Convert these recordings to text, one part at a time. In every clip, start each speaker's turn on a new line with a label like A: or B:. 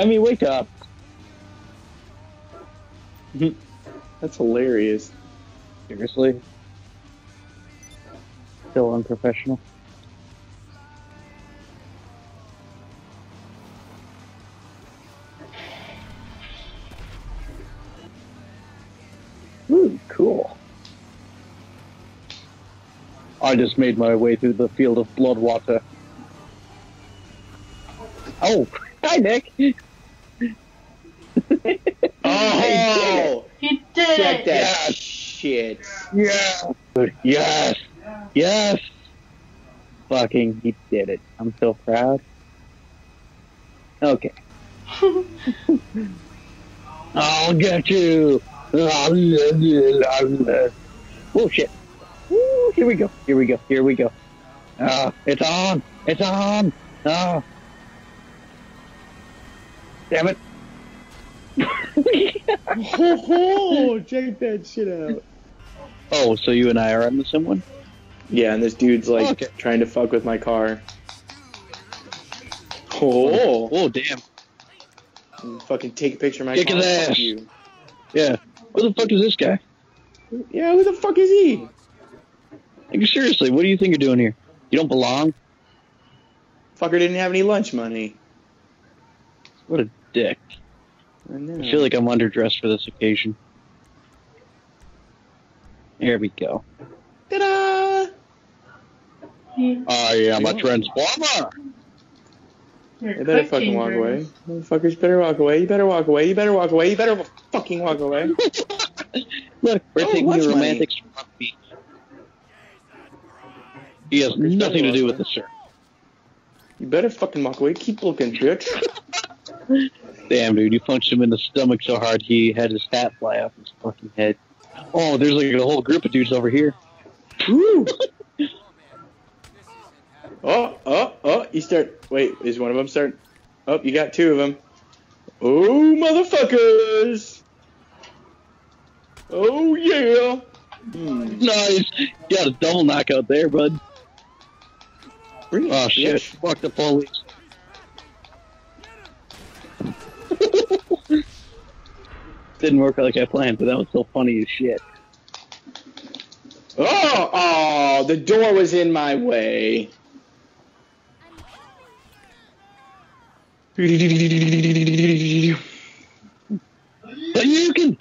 A: Emmy, wake up.
B: That's hilarious.
A: Seriously? Still unprofessional. Ooh, cool. I just made my way through the field of blood water. Oh, hi Nick.
B: Oh,
C: He did
B: check
C: it!
B: that
A: Yes.
B: shit.
A: Yeah. Yes. Yes. Fucking, he did it. I'm so proud. Okay. I'll get you. Oh shit. Woo, here we go. Here we go. Here we go. Ah, it's on. It's on. Ah. Damn it.
B: Oh, check that shit out.
A: oh, so you and I are on the same one?
B: Yeah, and this dude's like
A: Okay.
B: trying to fuck with my car. Oh,
A: Oh, damn.
B: fucking take a picture of my
A: Kick
B: car.
A: his
B: Fuck
A: ass.
B: you.
A: Yeah. Who the fuck is this guy?
B: Yeah, who the fuck is he?
A: Like, seriously, what do you think you're doing here? You don't belong?
B: Fucker didn't have any lunch money.
A: What a dick.
B: I.
A: I feel like I'm underdressed for this occasion. Here we go.
B: Ta-da!
C: Oh, he-
A: I am a transformer!
C: you're
B: better
C: quick
B: fucking walk away. Motherfuckers, you better walk away. You better walk away. You better walk away. You better fucking walk away.
A: Look, we're
B: Oh,
A: taking
B: lunch
A: the romantics from beach. He has nothing to do with this, sir.
B: You better fucking walk away. Keep looking, bitch.
A: Damn, dude, you punched him in the stomach so hard he had his hat fly off his fucking head. Oh, there's like a whole group of dudes over here.
B: Woo! Oh, oh, oh, you start. Wait, is one of them start? Oh, you got two of them. Oh, motherfuckers! Oh, yeah! Hmm.
A: Nice! You got a double knockout there, bud.
B: Bring
A: Oh, shit.
B: bitch.
A: Fuck the police. Didn't work like I planned, but that was still funny as shit.
B: Oh, oh, the door was in my way.
A: But you can!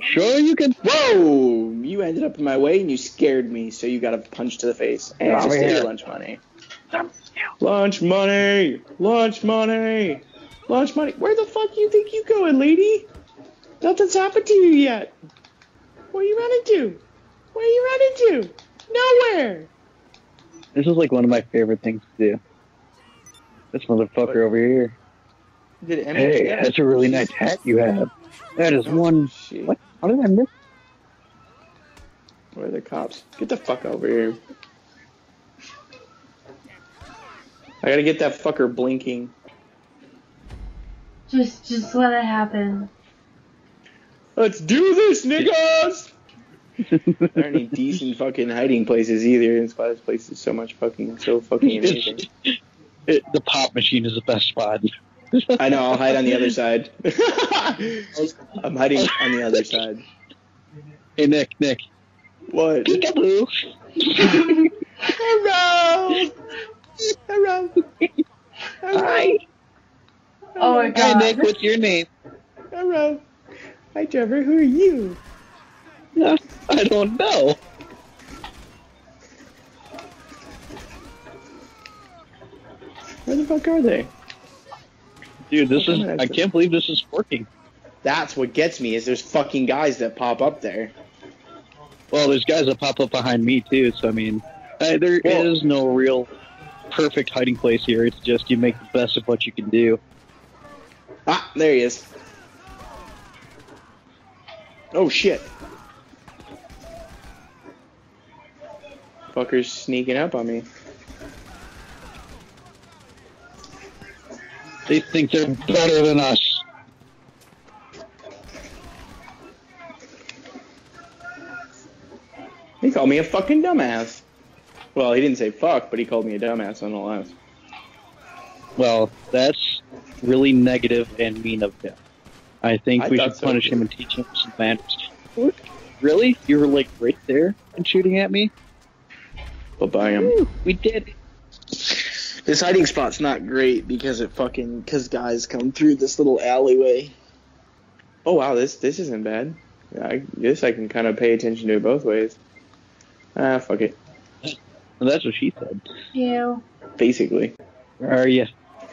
A: Sure you can!
B: Whoa! You ended up in my way and you scared me, so you got a punch to the face. And oh,
A: Over
B: just take lunch money. Lunch money! Lunch money! Lunch money! Where the fuck you think you going, lady? Nothing's happened to you yet. Where you running to? Where you running to? Nowhere!
A: This is like one of my favorite things to do. This motherfucker over here.
B: Did Emmy
A: Hey,
B: get
A: that's a really nice hat you have. That is oh, one.
B: Shit.
A: What? How did I miss?
B: Where are the cops? Get the fuck over here. I gotta get that fucker blinking.
C: Just, just let it happen.
B: Let's do this, niggas! there aren't any decent fucking hiding places either. That's why this place is so much fucking, so fucking amazing.
A: It, the pop machine is the best spot.
B: I know, I'll hide on the other side. I'm hiding on the other side.
A: Hey, Nick, Nick.
B: What?
A: Peekaboo.
B: Hello! Hello!
A: Hi.
C: Oh my
A: Hi. Nick. What's your name?
B: Hello! Hi, Trevor. Who are you?
A: I don't know.
B: Where the fuck are they?
A: Dude, this is. I can't believe this is working.
B: That's what gets me, is there's fucking guys that pop up there.
A: Well, there's guys that pop up behind me, too, so I mean, uh, there is
B: Well-
A: no real perfect hiding place here. It's just you make the best of what you can do.
B: Ah, there he is. Oh shit. Fucker's sneaking up on me.
A: They think they're better than us.
B: He called me a fucking dumbass. Well, he didn't say fuck, but he called me a dumbass nonetheless.
A: Well, that's really negative and mean of him. I think
B: I
A: we should
B: so,
A: punish
B: too.
A: him and teach him some manners. What? Really? You were like right there and shooting at me?
B: But by him.
A: Woo, we did.
D: This hiding spot's not great because it fucking because guys come through this little alleyway.
B: Oh wow, this this isn't bad. Yeah, I, this I can kind of pay attention to it both ways. Ah, fuck it.
A: Well, that's what she said.
C: Yeah.
B: Basically.
A: Where are you?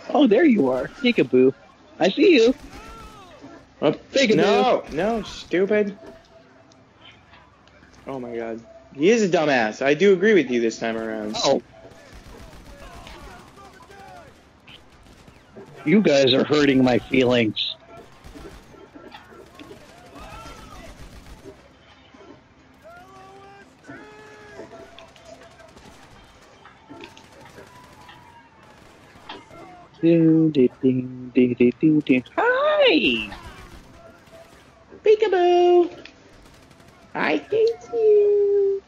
A: Oh, there you are. Peekaboo. I see you. Peekaboo.
B: no, no, stupid. Oh my god. He is a dumbass. I do agree with you this time around.
A: Oh. You guys are hurting my feelings. Ding, ding, ding, ding, ding, ding, ding. Hi!
B: Peekaboo! I hate you.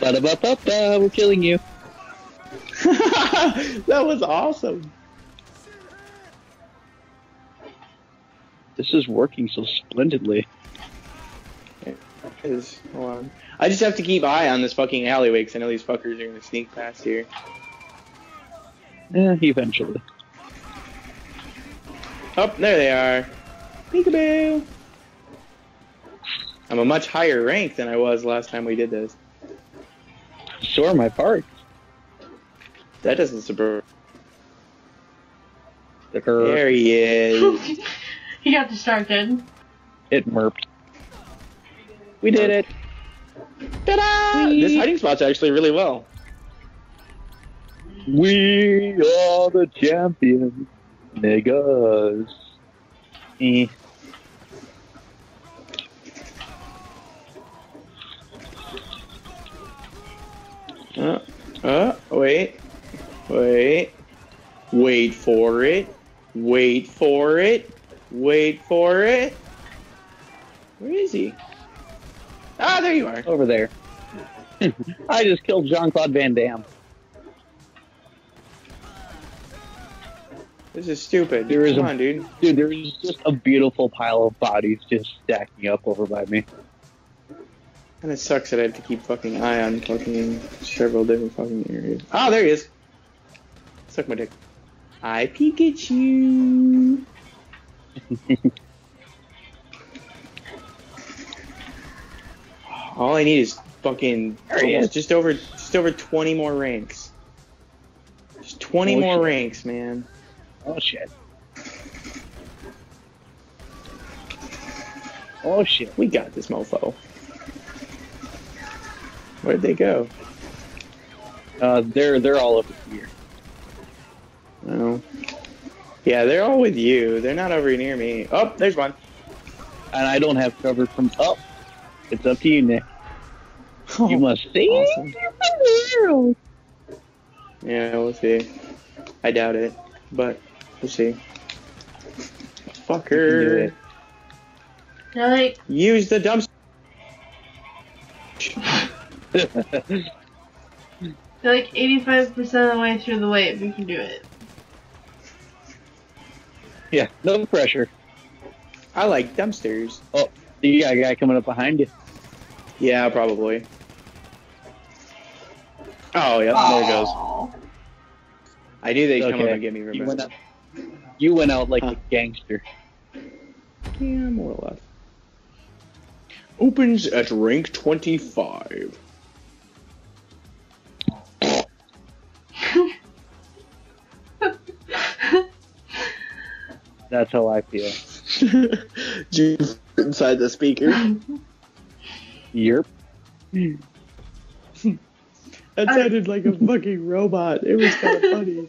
A: Ba-da-ba-ba-ba, we're killing you.
B: that was awesome.
A: This is working so splendidly.
B: Is-. I just have to keep eye on this fucking alleyway because I know these fuckers are gonna sneak past here.
A: Eh, eventually.
B: Oh, there they are. Peekaboo! I'm a much higher rank than I was last time we did this.
A: So are my parts.
B: That doesn't surprise.
A: That hurt.
B: There he is.
C: he got distracted.
A: It merped. We did it.
B: Ta-da! This hiding spot's actually really well.
A: We are the champions, niggas. Eh.
B: Uh, uh, wait, wait, wait for it, wait for it, wait for it. Where is he? Ah, there you are.
A: Over there. I just killed Jean Claude Van Damme.
B: This is stupid.
A: There is
B: Come
A: a-
B: on, dude.
A: Dude, there is just a beautiful pile of bodies just stacking up over by me.
B: And it sucks that I have to keep fucking eye on fucking several different fucking areas. Oh, there he is. Suck my dick. I Pikachu. All I need is fucking
A: is.
B: just over just over 20 more ranks. Just 20
A: Oh,
B: more
A: shit.
B: ranks, man.
A: Oh shit. Oh shit.
B: We got this mofo. Where'd they go?
A: Uh, they're they're all over here.
B: Oh. Yeah, they're all with you. They're not over near me. Oh, there's one.
A: And I don't have cover from up. It's up to you, Nick. You must see.
B: Awesome. Yeah, we'll see. I doubt it, but we'll see.
A: You can do
B: Fucker.
A: it.
C: Like,
B: Use the dumpster.
C: they're like 85% of the way through the wave. You can do it.
A: yeah, no pressure.
B: I like dumpsters.
A: Oh, you got a guy coming up behind you.
B: Yeah, probably. Oh, yeah, there it goes. I knew they'd come up and get me
A: You went
B: revenge.
A: out. You went out like
B: Huh.
A: a gangster.
B: Yeah, more or less. Opens at rank 25.
A: That's how I feel.
D: Did inside the speaker?
A: Yerp.
B: That sounded like a fucking robot. It was kind of funny.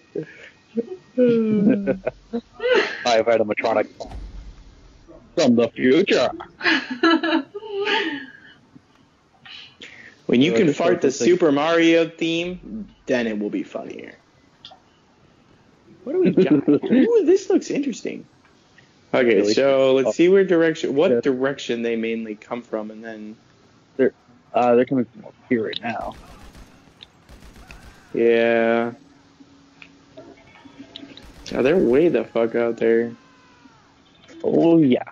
A: I've had a Matronic from the future.
B: when you can
A: just
B: fart the. Super Mario theme, then it will be funnier. What do we got? Ooh, this looks interesting. Okay, so let's see where direction, what
A: Yeah.
B: direction they mainly come from, and then
A: Uh, they're coming from up here right now.
B: yeah, Oh, they're way the fuck out there.
A: Oh yeah.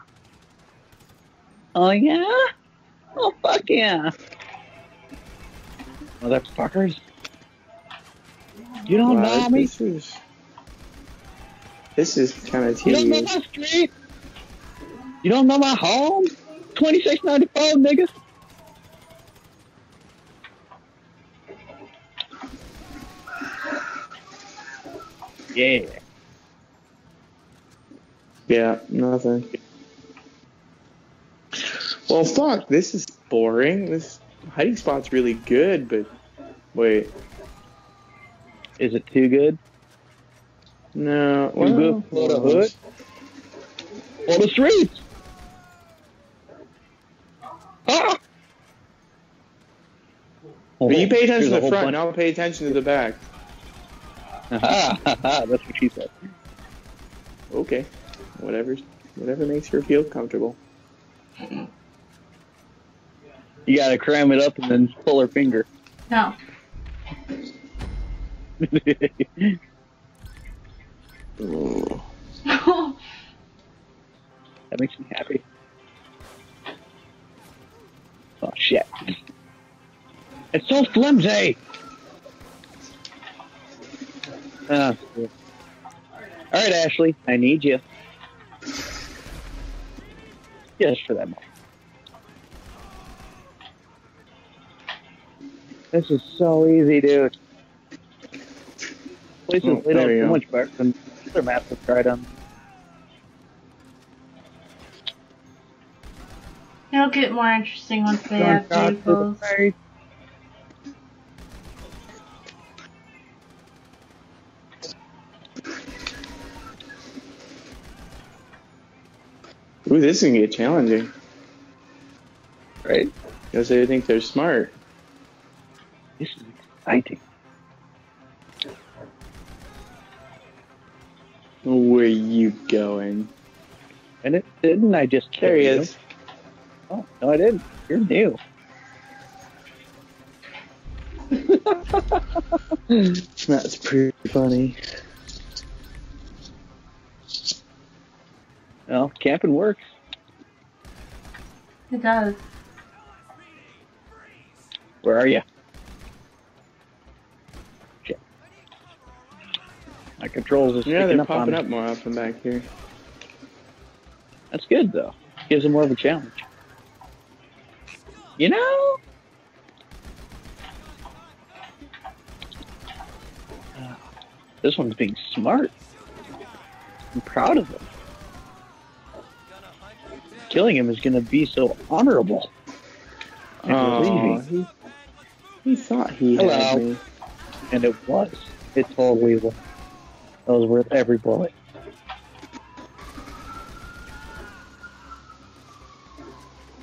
A: Oh yeah. Oh fuck yeah. Motherfuckers. You don't
B: Wow,
A: know me.
B: This is, this is kind of
A: You don't know my street. You don't know my home. Twenty six ninety four, niggas. Yeah.
B: Yeah, nothing. Well, fuck. This is boring. This hiding spot's really good, but wait,
A: Is it too good?
B: no.
A: Too good for the hood? For the streets. Ah!
B: But you pay attention
A: There's
B: to the
A: whole
B: front,
A: bunch-
B: now pay attention to the back.
A: Ha, ha, ha, That's what she said.
B: Okay, whatever, whatever makes her feel comfortable.
A: You gotta cram it up and then pull her finger.
C: No.
B: Ooh.
C: Oh,
A: That makes me happy. Oh shit. It's so flimsy! Ah. Alright, Ashley, I need you. Just for that moment. This is so easy, dude. Places
B: Oh,
A: laid out
B: there
A: so much better than other maps I've tried on.
C: It'll get more interesting once they
A: Going
C: have
A: across
C: vehicles.
B: Ooh, this is gonna get challenging.
A: Right?
B: Because they think they're smart.
A: This is exciting.
B: Where are you going?
A: And it didn't I just
B: There he
A: you?
B: is.
A: Oh, no, I didn't. You're new.
B: That's pretty funny.
A: Well, camping works.
C: It does.
A: Where are you? Shit. My controls is
B: Yeah, they're
A: up on
B: popping
A: me.
B: up more often back here.
A: That's good though. Gives them more of a challenge. You know? Uh, This one's being smart. I'm proud of him. Killing him is going to be so honorable.
B: Oh, he, he thought he
A: Hello.
B: had me.
A: And it was. It totally was. That was worth every bullet.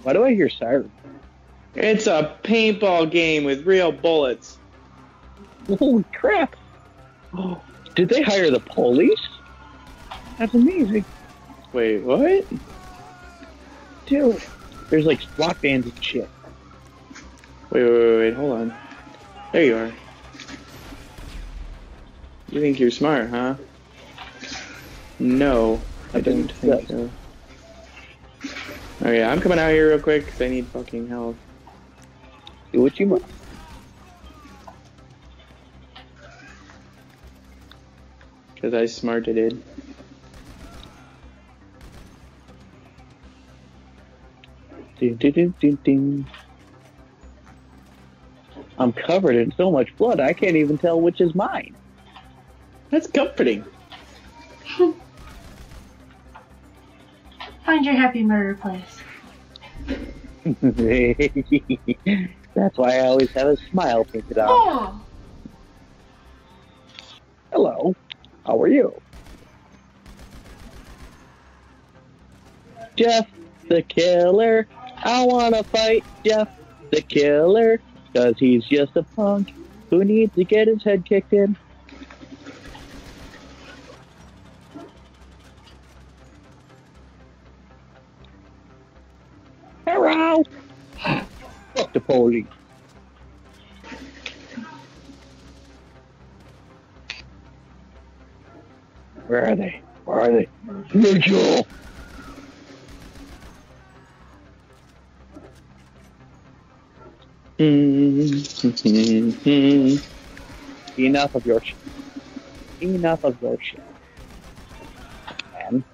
A: Why do I hear sirens?
B: It's a paintball game with real bullets.
A: Holy crap! Did they hire the police? That's amazing.
B: Wait, what?
A: Dude, there's like SWAT bands and shit.
B: Wait, wait, wait, wait, hold on. There you are. You think you're smart, huh? No, I don't think so. Oh yeah, I'm coming out here real quick 'cause I need fucking help.
A: Do what you must.
B: Because I smarted it.
A: Ding, ding, ding, ding, ding. I'm covered in so much blood, I can't even tell which is mine.
B: That's comforting.
C: Find your happy murder place.
A: That's why I always have a smile painted on.
C: Oh!
A: Hello, how are you? Jeff the killer. I wanna fight Jeff the killer. Cause he's just a punk who needs to get his head kicked in. Hello! Fuck the police. Where are they? Where are they? Virgil! Enough of your shit. Enough of your shit. Man.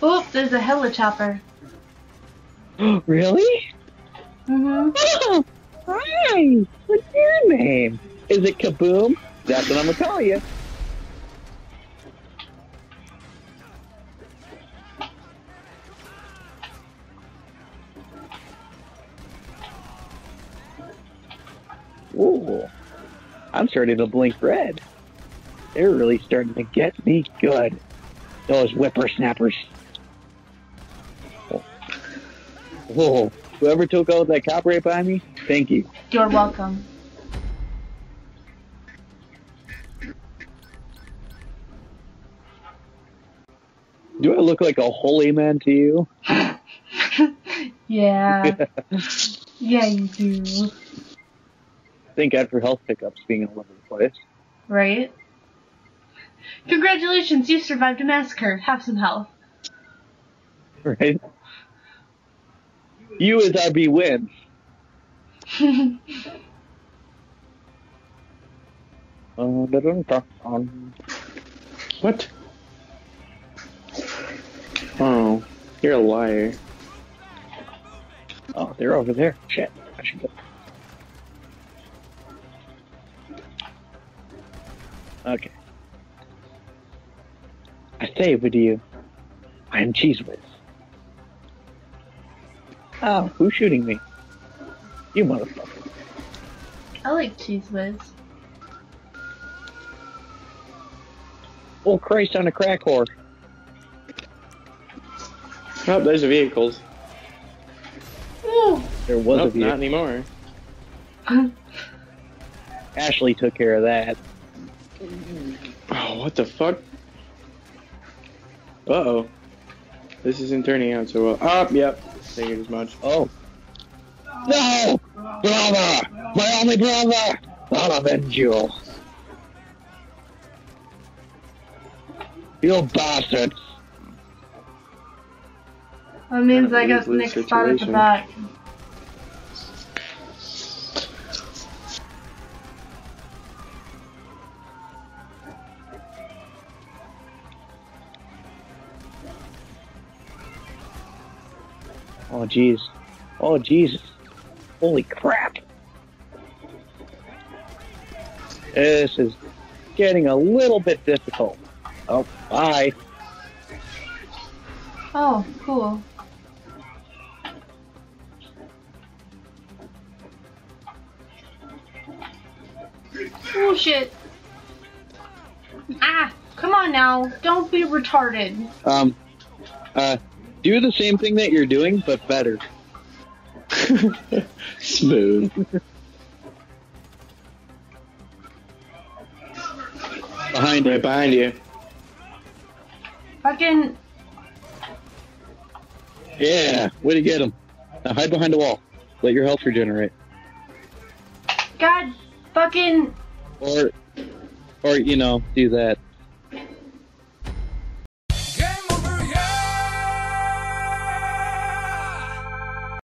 C: Oh, there's a helichopper.
A: really?
C: Mm-hmm.
A: Oh, hi! What's your name? Is it Kaboom? That's what I'm gonna call you. Starting to blink red. They're really starting to get me good. Those whippersnappers. Whoa, whoever took out that cop right by me, thank you.
C: You're welcome.
A: Do I look like a holy man to you?
C: Yeah. yeah, you do.
A: Thank God for health pickups being all over the place.
C: Right? Congratulations, you survived a massacre. Have some health.
A: Right? You as RB wins. Uh, um,
B: What? Oh, you're a liar.
A: Oh, they're over there. Shit. I should go. Okay. I say with you, I am Cheez Whiz. Oh, who's shooting me? You motherfucker.
C: I like Cheez Whiz.
A: Oh, Christ on a crack whore.
B: Oh, there's the vehicles.
C: Ooh.
A: There was a vehicle.
B: not anymore.
A: Ashley took care of that.
B: Oh, what the fuck? Uh oh. This isn't turning out so well. Oh, yep. Figured as much.
A: Oh. No! Brother! My only brother! I'll avenge you. You bastards!
C: That means I
B: Kind
C: got
B: of
C: the next spot at the back.
A: Oh, jeez. Oh, Jesus. Holy crap. This is getting a little bit difficult. Oh, bye.
C: Oh, cool. Oh shit. Ah, come on now. Don't be retarded.
A: Um, uh, do the same thing that you're doing, but better.
B: Smooth.
A: Behind
B: Right
A: it.
B: behind you.
C: Fucking
A: Yeah, way to get him. Now hide behind the wall. Let your health regenerate.
C: God fucking
A: Or, or, you know, do that.